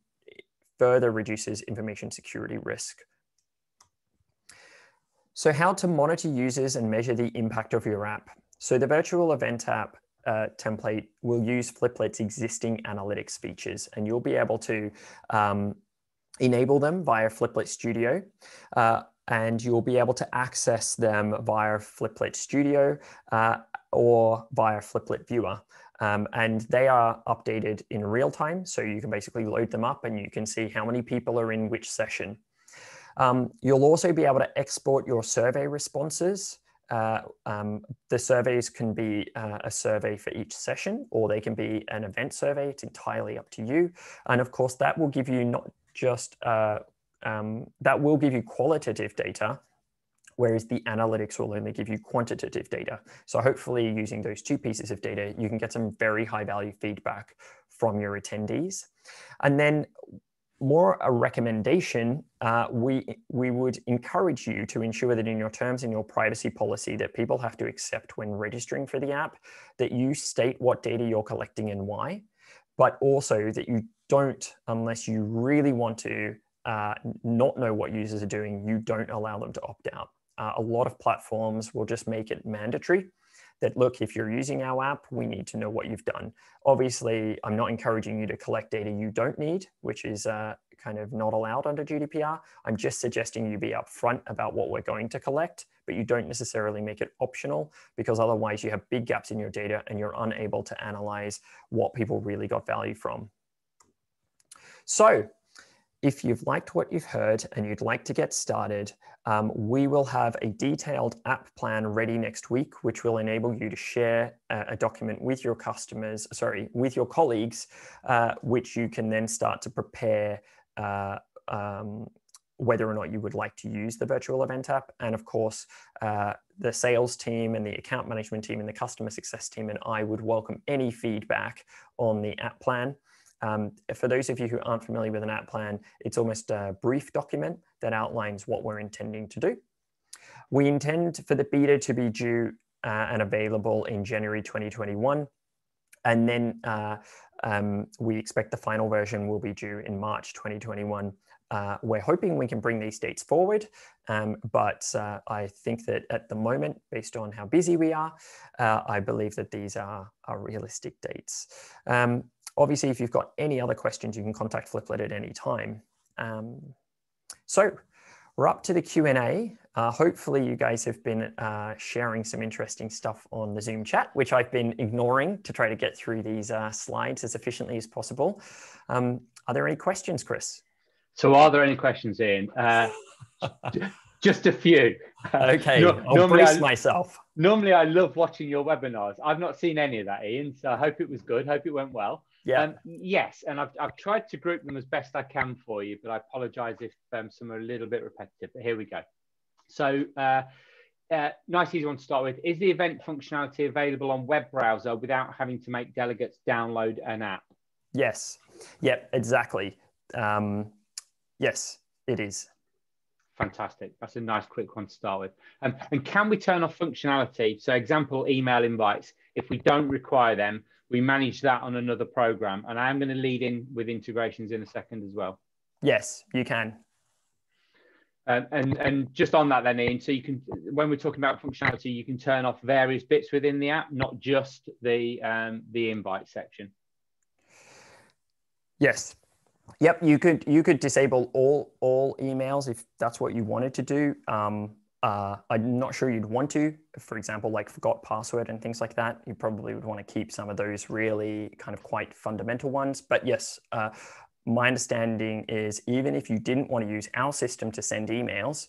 further reduces information security risk. So how to monitor users and measure the impact of your app. So the virtual event app uh, template will use Fliplet's existing analytics features, and you'll be able to um, enable them via Fliplet Studio. Uh, and you'll be able to access them via Fliplet Studio uh, or via Fliplet Viewer. Um, and they are updated in real time. So you can basically load them up and you can see how many people are in which session. Um, you'll also be able to export your survey responses. Uh, um, the surveys can be uh, a survey for each session, or they can be an event survey. It's entirely up to you. And of course, that will give you not just uh, um, that will give you qualitative data, whereas the analytics will only give you quantitative data. So hopefully using those two pieces of data, you can get some very high value feedback from your attendees. And then more a recommendation, uh, we, we would encourage you to ensure that in your terms and your privacy policy that people have to accept when registering for the app, that you state what data you're collecting and why, but also that you don't, unless you really want to uh, not know what users are doing, you don't allow them to opt out. Uh, a lot of platforms will just make it mandatory that look, if you're using our app, we need to know what you've done. Obviously, I'm not encouraging you to collect data you don't need, which is uh, kind of not allowed under GDPR. I'm just suggesting you be upfront about what we're going to collect, but you don't necessarily make it optional because otherwise you have big gaps in your data and you're unable to analyze what people really got value from. So if you've liked what you've heard and you'd like to get started, um, we will have a detailed app plan ready next week, which will enable you to share a, a document with your customers, sorry, with your colleagues, uh, which you can then start to prepare uh, um, whether or not you would like to use the virtual event app. And of course, uh, the sales team and the account management team and the customer success team and I would welcome any feedback on the app plan. Um, for those of you who aren't familiar with an app plan, it's almost a brief document that outlines what we're intending to do. We intend for the beta to be due uh, and available in January 2021. And then uh, um, we expect the final version will be due in March 2021. Uh, we're hoping we can bring these dates forward, um, but uh, I think that at the moment, based on how busy we are, uh, I believe that these are, are realistic dates. Um, obviously, if you've got any other questions, you can contact Fliplet at any time. Um, so we're up to the Q&A. Uh, hopefully you guys have been uh, sharing some interesting stuff on the Zoom chat, which I've been ignoring to try to get through these uh, slides as efficiently as possible. Um, are there any questions, Chris? So are there any questions, Ian? Uh, just a few. Okay, no, I'll brace I, myself. Normally I love watching your webinars. I've not seen any of that, Ian, so I hope it was good. Hope it went well. Yeah. Um, yes, and I've, I've tried to group them as best I can for you, but I apologise if um, some are a little bit repetitive. But here we go. So, uh, uh, nice easy one to start with. Is the event functionality available on web browser without having to make delegates download an app? Yes. Yep. Exactly. Um, yes, it is. Fantastic. That's a nice quick one to start with. Um, and can we turn off functionality? So, example, email invites. If we don't require them, we manage that on another program. And I'm going to lead in with integrations in a second as well. Yes, you can. Um, and and just on that then, Ian, so you can when we're talking about functionality, you can turn off various bits within the app, not just the um, the invite section. Yes. Yep. You could you could disable all all emails if that's what you wanted to do. Um, uh, I'm not sure you'd want to, for example, like forgot password and things like that. You probably would want to keep some of those really kind of quite fundamental ones. But yes, uh, my understanding is even if you didn't want to use our system to send emails,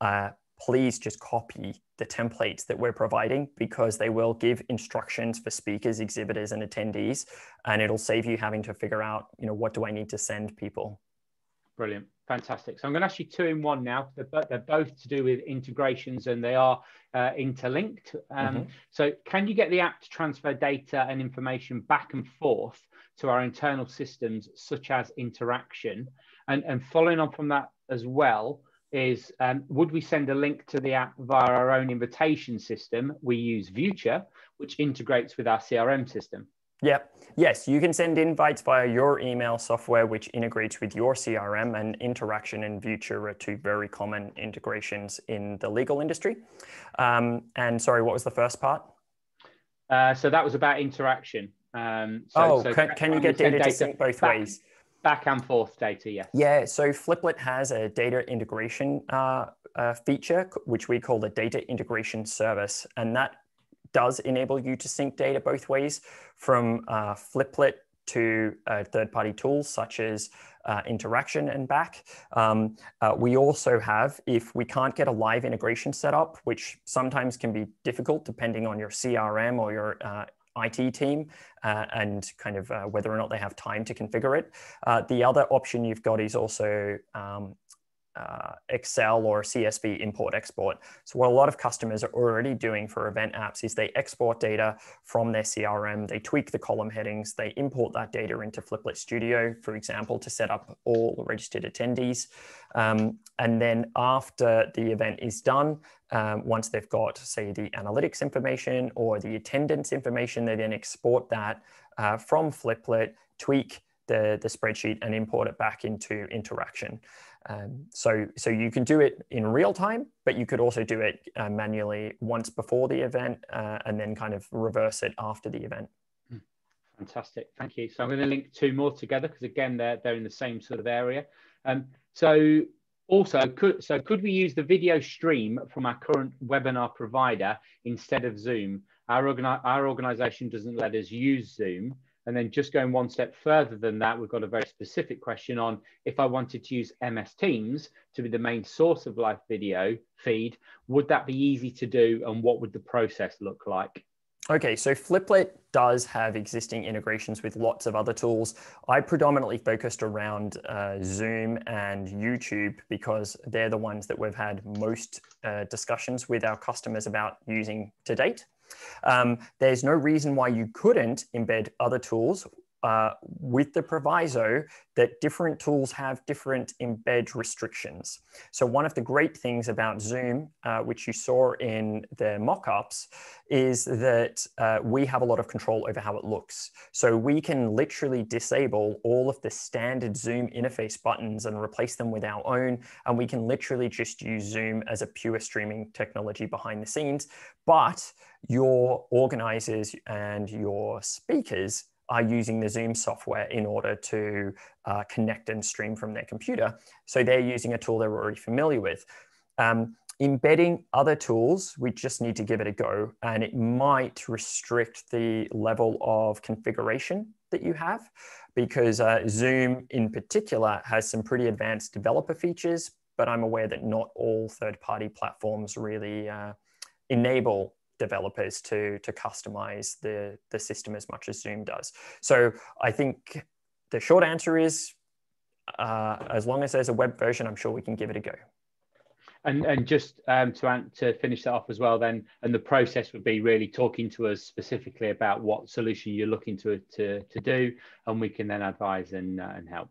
uh, please just copy the templates that we're providing because they will give instructions for speakers, exhibitors, and attendees, and it'll save you having to figure out, you know, what do I need to send people. Brilliant. Fantastic. So I'm going to ask you two in one now. They're, they're both to do with integrations and they are uh, interlinked. Um, mm-hmm. So can you get the app to transfer data and information back and forth to our internal systems, such as interaction? And, and following on from that as well, is um, would we send a link to the app via our own invitation system? We use Vuture, which integrates with our CRM system. Yep. Yes, you can send invites via your email software, which integrates with your CRM, and Interaction and Vuture are two very common integrations in the legal industry. Um, and sorry, what was the first part? Uh, so that was about interaction. Um, so, oh, so can, can, you get data, data to sync both back, ways? Back and forth data, yes. Yeah, so Fliplet has a data integration uh, uh, feature, which we call the data integration service. And that does enable you to sync data both ways from uh, Fliplet to uh, third-party tools such as uh, interaction and back. Um, uh, we also have, if we can't get a live integration set up, which sometimes can be difficult depending on your CRM or your uh, IT team uh, and kind of uh, whether or not they have time to configure it. the other option you've got is also um, uh, Excel or CSV import export. So what a lot of customers are already doing for event apps is they export data from their CRM, they tweak the column headings, they import that data into Fliplet Studio, for example, to set up all registered attendees. Um, and then after the event is done, um, once they've got, say, the analytics information or the attendance information, they then export that uh, from Fliplet, tweak the, the spreadsheet and import it back into interaction. Um, so, so you can do it in real time, but you could also do it uh, manually once before the event uh, and then kind of reverse it after the event. Hmm. Fantastic, thank you. So I'm going to link two more together because again, they're, they're in the same sort of area. Um, so also, could, so could we use the video stream from our current webinar provider instead of Zoom? Our, organi our organization doesn't let us use Zoom. And then just going one step further than that, we've got a very specific question on if I wanted to use MS Teams to be the main source of live video feed, would that be easy to do and what would the process look like? Okay, so Fliplet does have existing integrations with lots of other tools. I predominantly focused around uh, Zoom and YouTube because they're the ones that we've had most uh, discussions with our customers about using to date. Um, there's no reason why you couldn't embed other tools uh, with the proviso that different tools have different embed restrictions. So one of the great things about Zoom, uh, which you saw in the mock-ups, is that uh, we have a lot of control over how it looks. So we can literally disable all of the standard Zoom interface buttons and replace them with our own. And we can literally just use Zoom as a pure streaming technology behind the scenes. But your organizers and your speakers are using the Zoom software in order to uh, connect and stream from their computer. So they're using a tool they're already familiar with. Um, embedding other tools, we just need to give it a go, and it might restrict the level of configuration that you have because uh, Zoom in particular has some pretty advanced developer features, but I'm aware that not all third-party platforms really uh, enable developers to to customize the the system as much as Zoom does. So I think the short answer is, uh, as long as there's a web version, I'm sure we can give it a go. And and just um, to to finish that off as well, then, and the process would be really talking to us specifically about what solution you're looking to to to do, and we can then advise and uh, and help.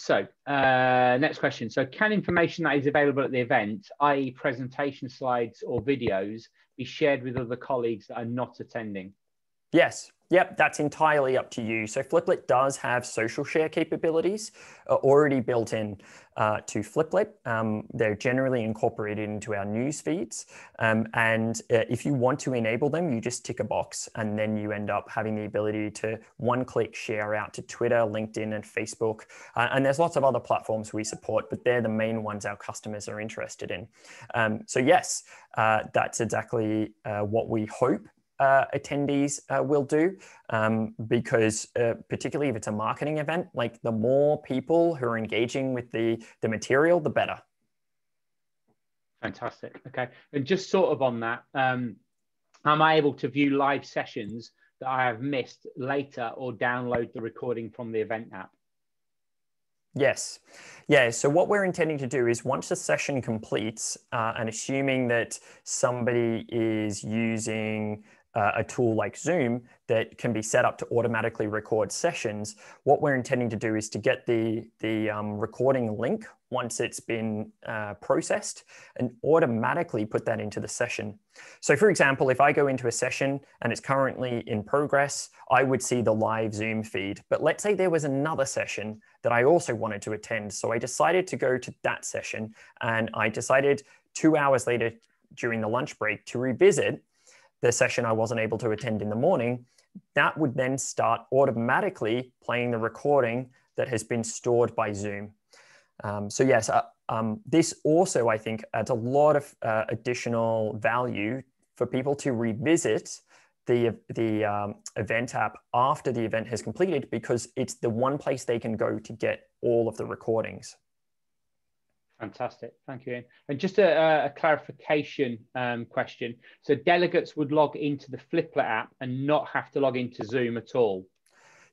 So, uh, next question. So, can information that is available at the event, i.e., presentation slides or videos, be shared with other colleagues that are not attending? Yes. Yep, that's entirely up to you. So Fliplet does have social share capabilities uh, already built in uh, to Fliplet. Um, they're generally incorporated into our news feeds. Um, and uh, if you want to enable them, you just tick a box and then you end up having the ability to one click share out to Twitter, LinkedIn, and Facebook. Uh, and there's lots of other platforms we support, but they're the main ones our customers are interested in. Um, so, yes, uh, that's exactly what we hope uh, attendees uh, will do um, because uh, particularly if it's a marketing event like the more people who are engaging with the the material the better fantastic okay and just sort of on that um, am i able to view live sessions that i have missed later or download the recording from the event app Yes. Yeah. So what we're intending to do is once the session completes, uh, and assuming that somebody is using uh, a tool like Zoom that can be set up to automatically record sessions, what we're intending to do is to get the, the um, recording link once it's been uh, processed and automatically put that into the session. So for example, if I go into a session and it's currently in progress, I would see the live Zoom feed. But let's say there was another session that I also wanted to attend. So I decided to go to that session and I decided two hours later during the lunch break to revisit the session I wasn't able to attend in the morning, that would then start automatically playing the recording that has been stored by Zoom. Um, so yes, uh, um, this also, I think, adds a lot of uh, additional value for people to revisit the, the um, event app after the event has completed because it's the one place they can go to get all of the recordings. Fantastic, thank you. Ian. And just a, a clarification um, question. So delegates would log into the Fliplet app and not have to log into Zoom at all?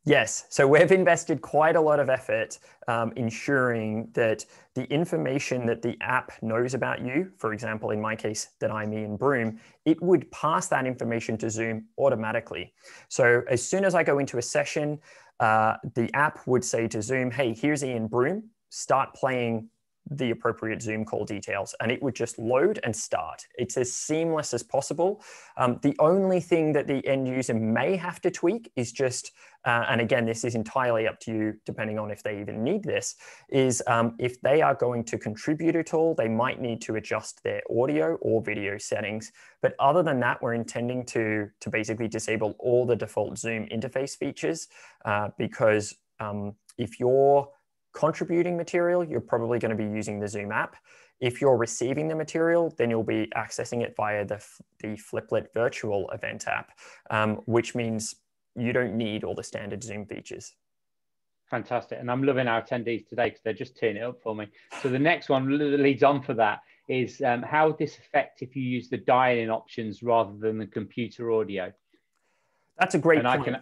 Yes. So we've invested quite a lot of effort um, ensuring that the information that the app knows about you, for example, in my case, that I'm Ian Broom, it would pass that information to Zoom automatically. So as soon as I go into a session, uh, the app would say to Zoom, hey, here's Ian Broom, start playing the appropriate Zoom call details and it would just load and start. It's as seamless as possible. Um, the only thing that the end user may have to tweak is just, uh, and again, this is entirely up to you depending on if they even need this, is um, if they are going to contribute at all, they might need to adjust their audio or video settings. But other than that, we're intending to, to basically disable all the default Zoom interface features uh, because um, if you're contributing material, you're probably going to be using the Zoom app. If you're receiving the material, then you'll be accessing it via the, the Fliplet virtual event app, um, which means you don't need all the standard Zoom features. Fantastic. And I'm loving our attendees today because they're just teeing it up for me. So the next one leads on for that is um, how would this affect if you use the dial-in options rather than the computer audio? That's a great and point. I can,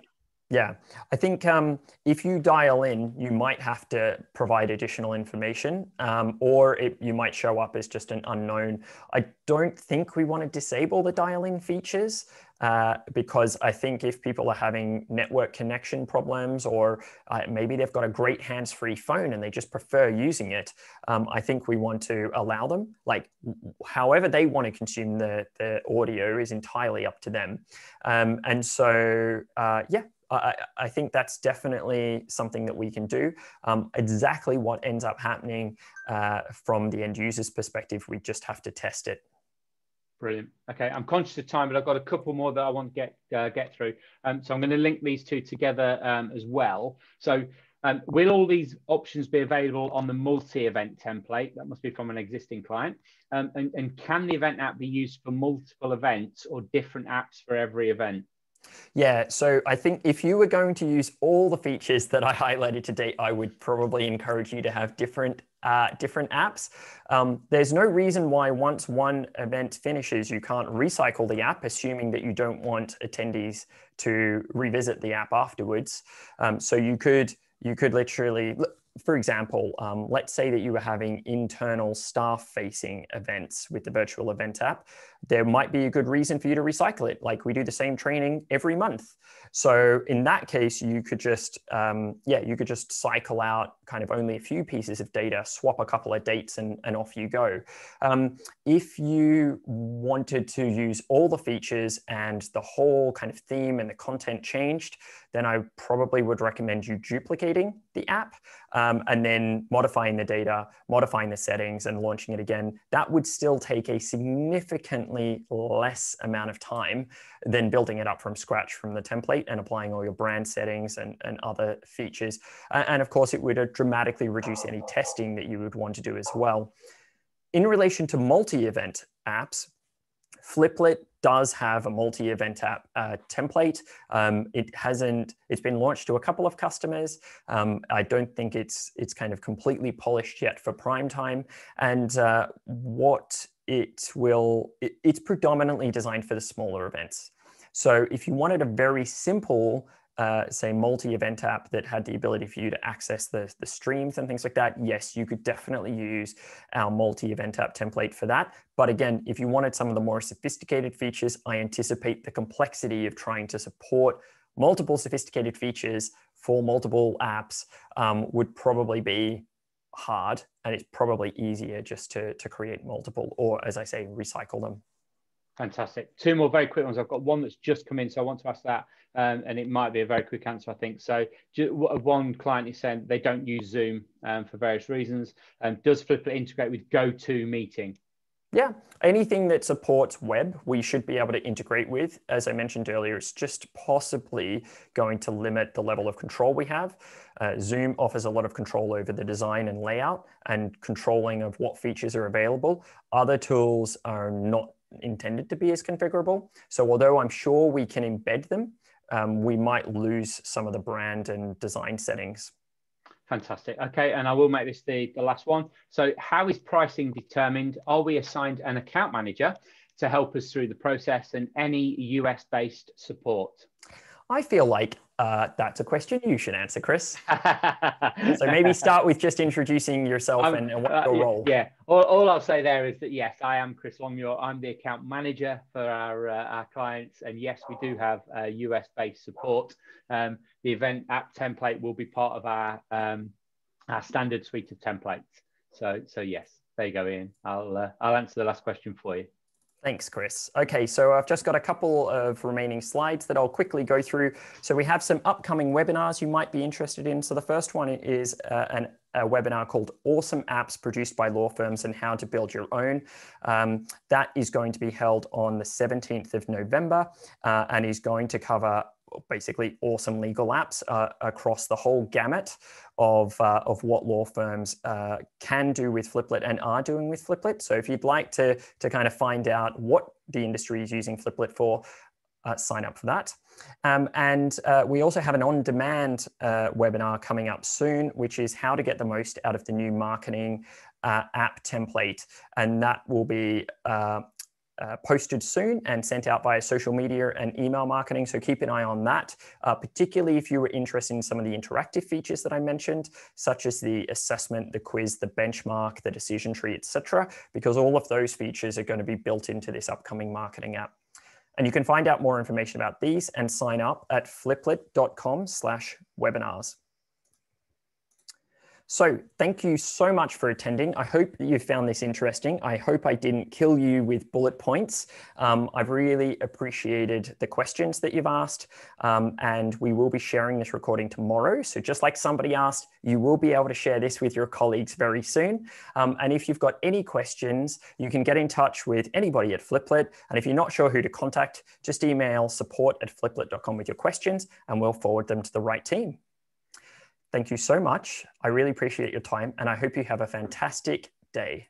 yeah, I think um, if you dial in, you might have to provide additional information, um, or it, you might show up as just an unknown. I don't think we want to disable the dial in features uh, because I think if people are having network connection problems, or uh, maybe they've got a great hands free phone and they just prefer using it, um, I think we want to allow them. Like, however they want to consume the, the audio is entirely up to them. Um, and so, uh, yeah, I, I, think that's definitely something that we can do. Um, exactly what ends up happening uh, from the end user's perspective, we just have to test it. Brilliant. Okay, I'm conscious of time, but I've got a couple more that I want to get uh, get through. Um, so I'm going to link these two together um, as well. So um, will all these options be available on the multi-event template? That must be from an existing client. Um, and, and can the event app be used for multiple events or different apps for every event? Yeah, so I think if you were going to use all the features that I highlighted today, I would probably encourage you to have different uh, different apps. Um, there's no reason why once one event finishes, you can't recycle the app, assuming that you don't want attendees to revisit the app afterwards. Um, so you could you could literally for example, um, let's say that you were having internal staff facing events with the virtual event app, there might be a good reason for you to recycle it. Like we do the same training every month. So in that case, you could just, um, yeah, you could just cycle out kind of only a few pieces of data, swap a couple of dates and, and off you go. Um, if you wanted to use all the features and the whole kind of theme and the content changed, then I probably would recommend you duplicating the app um, and then modifying the data, modifying the settings and launching it again. That would still take a significantly less amount of time than building it up from scratch from the template and applying all your brand settings and, and other features. And of course, it would uh, dramatically reduce any testing that you would want to do as well. In relation to multi-event apps, Fliplet does have a multi-event app uh, template. Um, it hasn't, it's been launched to a couple of customers. Um, I don't think it's, it's kind of completely polished yet for prime time. And uh, what it will, it, it's predominantly designed for the smaller events. So if you wanted a very simple uh, say multi-event app that had the ability for you to access the, the streams and things like that, yes, you could definitely use our multi-event app template for that. But again, if you wanted some of the more sophisticated features, I anticipate the complexity of trying to support multiple sophisticated features for multiple apps um, would probably be hard and it's probably easier just to, to create multiple or as I say, recycle them. Fantastic. Two more very quick ones. I've got one that's just come in, so I want to ask that, um, and it might be a very quick answer, I think. So, one client is saying they don't use Zoom um, for various reasons. Um, does Fliplet integrate with GoToMeeting? Yeah, anything that supports web, we should be able to integrate with. As I mentioned earlier, it's just possibly going to limit the level of control we have. Uh, Zoom offers a lot of control over the design and layout and controlling of what features are available. Other tools are not intended to be as configurable. So although I'm sure we can embed them, um, we might lose some of the brand and design settings. Fantastic. Okay, and I will make this the, the last one. So how is pricing determined? Are we assigned an account manager to help us through the process and any US-based support? I feel like uh, that's a question you should answer, Chris. so maybe start with just introducing yourself and, and, what's your uh, role. Yeah, all, all, I'll say there is that yes, I am Chris Longmuir. I'm the account manager for our uh, our clients, and yes, we do have US based support. Um, the event app template will be part of our um, our standard suite of templates. So so yes, there you go, Ian. I'll uh, I'll answer the last question for you. Thanks, Chris. Okay, so I've just got a couple of remaining slides that I'll quickly go through. So we have some upcoming webinars you might be interested in. So the first one is uh, an, a webinar called Awesome Apps Produced by Law Firms and How to Build Your Own. Um, that is going to be held on the 17th of November uh, and is going to cover basically awesome legal apps uh, across the whole gamut of, uh, of what law firms uh, can do with Fliplet and are doing with Fliplet. So if you'd like to, to kind of find out what the industry is using Fliplet for, uh, sign up for that. Um, and uh, we also have an on-demand uh, webinar coming up soon, which is how to get the most out of the new marketing app template. And that will be uh, posted soon and sent out via social media and email marketing. So keep an eye on that, uh, particularly if you were interested in some of the interactive features that I mentioned, such as the assessment, the quiz, the benchmark, the decision tree, etc., because all of those features are going to be built into this upcoming marketing app. And you can find out more information about these and sign up at fliplet.com slash webinars. So thank you so much for attending. I hope that you found this interesting. I hope I didn't kill you with bullet points. Um, I've really appreciated the questions that you've asked um, and we will be sharing this recording tomorrow. So just like somebody asked, you will be able to share this with your colleagues very soon. Um, and if you've got any questions, you can get in touch with anybody at Fliplet. And if you're not sure who to contact, just email support at fliplet.com with your questions and we'll forward them to the right team. Thank you so much. I really appreciate your time and I hope you have a fantastic day.